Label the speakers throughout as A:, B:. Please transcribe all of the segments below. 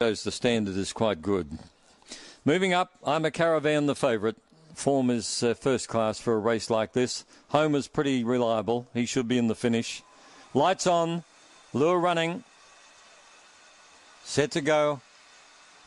A: shows the standard is quite good. Moving up, I'm a caravan the favourite. Form is uh, first class for a race like this. Homer's pretty reliable. He should be in the finish. Lights on. Lure running. Set to go.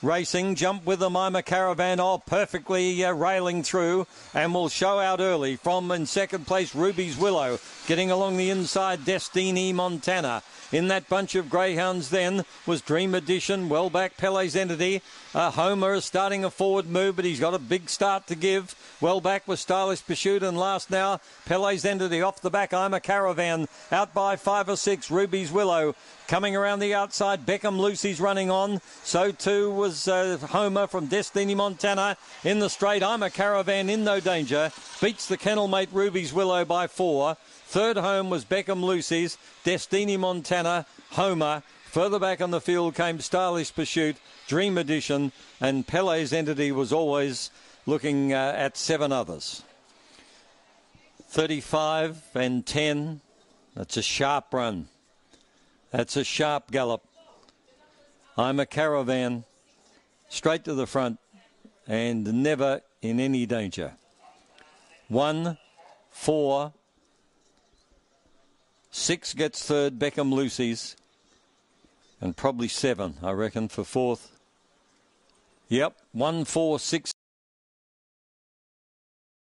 A: Racing, jump with the I'm caravan. Oh, perfectly uh, railing through and will show out early from in second place Ruby's Willow. Getting along the inside, Destiny Montana. In that bunch of greyhounds then was Dream Edition, well back Pele's Entity. Uh, Homer is starting a forward move, but he's got a big start to give. Well back was Stylish Pursuit, and last now Pele's Entity off the back. I'm a Caravan out by five or six. Ruby's Willow coming around the outside. Beckham Lucy's running on. So too was uh, Homer from Destiny Montana in the straight. I'm a Caravan in no danger. Beats the kennel mate Ruby's Willow by four. Third home was Beckham Lucy's, Destiny Montana, Homer. Further back on the field came Stylish Pursuit, Dream Edition, and Pele's Entity was always looking uh, at seven others. 35 and 10. That's a sharp run. That's a sharp gallop. I'm a caravan, straight to the front, and never in any danger. One, four, Six gets third, Beckham Lucy's. And probably seven, I reckon, for fourth. Yep, one, four, six.